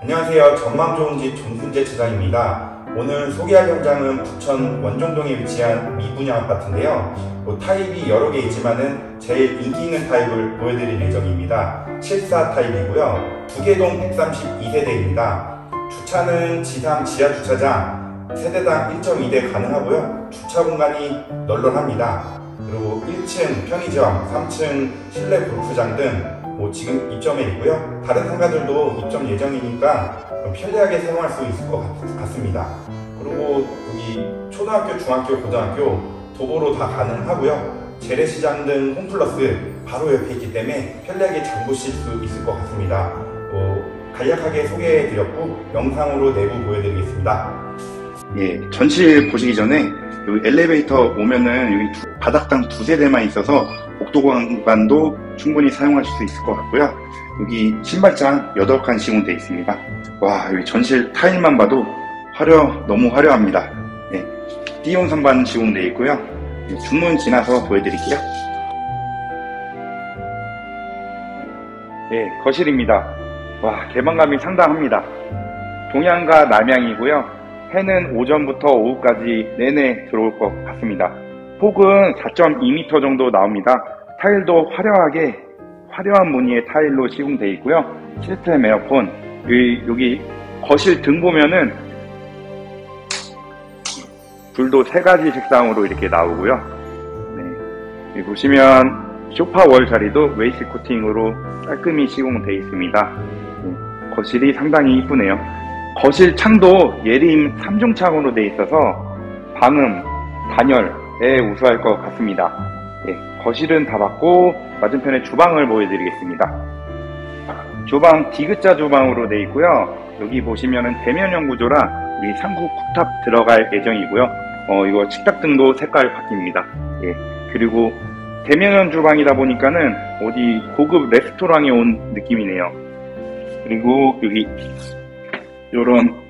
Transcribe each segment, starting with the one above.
안녕하세요. 전망 좋은 집 정순재 차장입니다. 오늘 소개할 현장은 부천 원종동에 위치한 미분양 아파트인데요. 뭐 타입이 여러 개 있지만은 제일 인기 있는 타입을 보여드릴 예정입니다. 74 타입이고요. 두개동 132세대입니다. 주차는 지상 지하 주차장 세대당 1.2대 가능하고요. 주차 공간이 널널합니다. 그리고 1층 편의점, 3층 실내 골프장 등 뭐 지금 입점해 있고요. 다른 상가들도 입점 예정이니까 편리하게 사용할 수 있을 것 같, 습니다 그리고 여기 초등학교, 중학교, 고등학교 도보로 다 가능하고요. 재래시장 등 홈플러스 바로 옆에 있기 때문에 편리하게 장 보실 수 있을 것 같습니다. 뭐 간략하게 소개해 드렸고 영상으로 내부 보여드리겠습니다. 예, 전실 보시기 전에 여기 엘리베이터 오면은 여기 두, 바닥당 두 세 대만 있어서 복도 공간도 충분히 사용하실 수 있을 것 같고요. 여기 신발장 8칸 시공되어 있습니다. 와, 여기 전실 타일만 봐도 화려, 너무 화려합니다. 네, 띄온 선반 시공되어 있고요. 네, 중문 지나서 보여드릴게요. 네, 거실입니다. 와, 개방감이 상당합니다. 동양과 남양이고요. 해는 오전부터 오후까지 내내 들어올 것 같습니다. 폭은 4.2m 정도 나옵니다. 타일도 화려하게 화려한 무늬의 타일로 시공되어 있고요. 시스템 에어컨 여기, 여기 거실 등 보면은 불도 세 가지 색상으로 이렇게 나오고요. 네. 보시면 쇼파 월 자리도 웨인스코팅으로 깔끔히 시공되어 있습니다. 네. 거실이 상당히 이쁘네요. 거실 창도 예림 3중 창으로 되어 있어서 방음, 단열에 우수할 것 같습니다. 네. 거실은 다 봤고 맞은편에 주방을 보여드리겠습니다. 주방 디귿자 주방으로 되어 있고요. 여기 보시면은 대면형 구조라 우리 상구 쿡탑 들어갈 예정이고요. 어, 이거 식탁 등도 색깔 바뀝니다. 예. 그리고 대면형 주방이다 보니까는 어디 고급 레스토랑에 온 느낌이네요. 그리고 여기 요런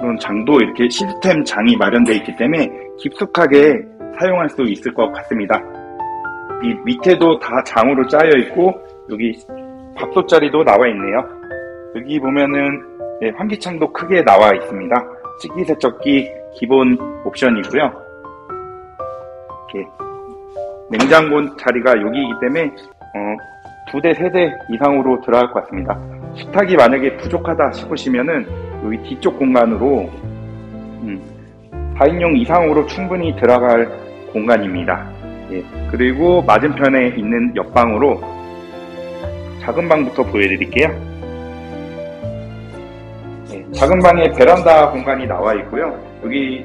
이런 장도 이렇게 시스템 장이 마련되어 있기 때문에 깊숙하게 사용할 수 있을 것 같습니다. 이 밑에도 다 장으로 짜여 있고 여기 밥솥 자리도 나와 있네요. 여기 보면은 예, 환기창도 크게 나와 있습니다. 식기세척기 기본 옵션이고요. 이렇게 냉장고 자리가 여기이기 때문에 어, 두 대, 세 대 이상으로 들어갈 것 같습니다. 식탁이 만약에 부족하다 싶으시면은 여기 뒤쪽 공간으로 음, 4인용 이상으로 충분히 들어갈 공간입니다. 예, 그리고 맞은편에 있는 옆방으로 작은 방부터 보여드릴게요. 예, 작은 방에 베란다 공간이 나와 있고요. 여기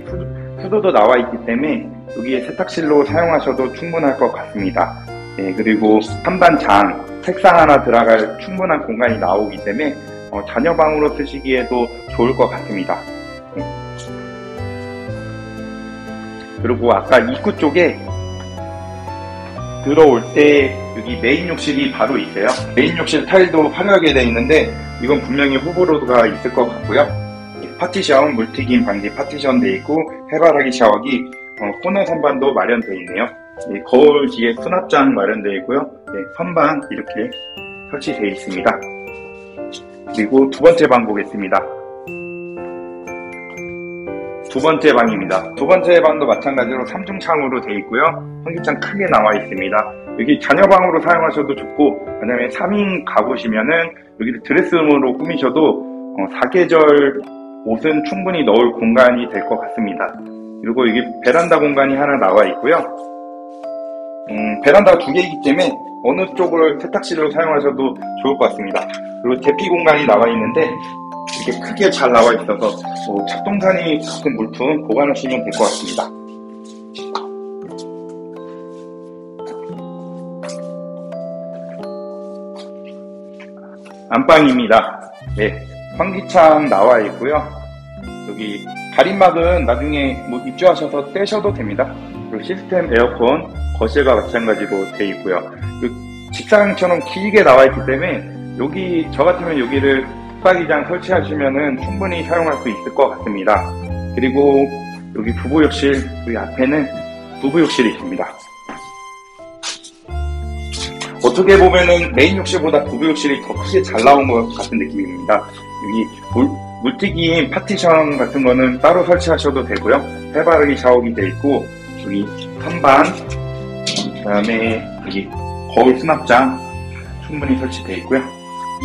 수도도 나와 있기 때문에 여기에 세탁실로 사용하셔도 충분할 것 같습니다. 예, 그리고 3단 장, 책상 하나 들어갈 충분한 공간이 나오기 때문에 어, 자녀방으로 쓰시기에도 좋을 것 같습니다. 예. 그리고 아까 입구 쪽에 들어올 때 여기 메인 욕실이 바로 있어요. 메인 욕실 타일도 화려하게 되어 있는데 이건 분명히 호불호가 있을 것 같고요. 파티션, 물튀김 방지 파티션 되어 있고 해바라기 샤워기, 어, 코너 선반도 마련되어 있네요. 예, 거울 뒤에 수납장 마련되어 있고요. 예, 선반 이렇게 설치되어 있습니다. 그리고 두 번째 방 보겠습니다. 두 번째 방입니다. 두 번째 방도 마찬가지로 3중 창으로 되어 있고요. 환기창 크게 나와 있습니다. 여기 자녀 방으로 사용하셔도 좋고 왜냐면 3인 가구시면은 여기를 드레스룸으로 꾸미셔도 어, 사계절 옷은 충분히 넣을 공간이 될 것 같습니다. 그리고 여기 베란다 공간이 하나 나와 있고요. 음, 베란다가 두 개이기 때문에 어느 쪽을 세탁실로 사용하셔도 좋을 것 같습니다. 그리고 대피 공간이 나와 있는데 이렇게 크게 잘 나와 있어서 뭐 작동산이 같은 물품 보관하시면 될 것 같습니다. 안방입니다. 네, 환기창 나와 있고요. 여기 가림막은 나중에 뭐 입주하셔서 떼셔도 됩니다. 그리고 시스템 에어컨 거실과 마찬가지로 되어 있고요. 직사각형처럼 길게 나와 있기 때문에 여기 저 같으면 여기를 붙박이장 설치하시면은 충분히 사용할 수 있을 것 같습니다. 그리고 여기 부부욕실 여기 앞에는 부부욕실이 있습니다. 어떻게 보면은 메인 욕실보다 부부욕실이 더 크게 잘 나온 것 같은 느낌입니다. 여기 물, 물튀김 파티션 같은 거는 따로 설치하셔도 되고요. 해바라기 샤워기 돼 있고 여기 선반 그다음에 여기 거울 수납장 충분히 설치되어 있고요.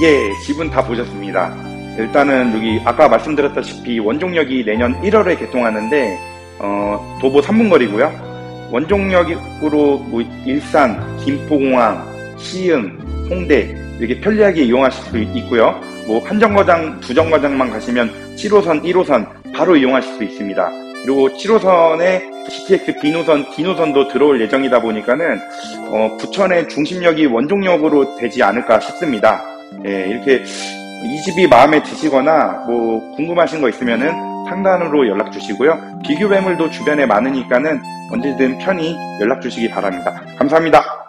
예, 집은 다 보셨습니다. 일단은 여기 아까 말씀드렸다시피 원종역이 내년 1월에 개통하는데 어, 도보 3분 거리고요. 원종역으로 뭐 일산, 김포공항, 시흥, 홍대 이렇게 편리하게 이용하실 수 있고요. 뭐 한 정거장, 두 정거장만 가시면 7호선, 1호선 바로 이용하실 수 있습니다. 그리고 7호선에 GTX B노선, D노선도 들어올 예정이다 보니까는 어, 부천의 중심역이 원종역으로 되지 않을까 싶습니다. 예, 이렇게 이 집이 마음에 드시거나 뭐 궁금하신 거 있으면은 상단으로 연락 주시고요. 비교 매물도 주변에 많으니까는 언제든 편히 연락 주시기 바랍니다. 감사합니다.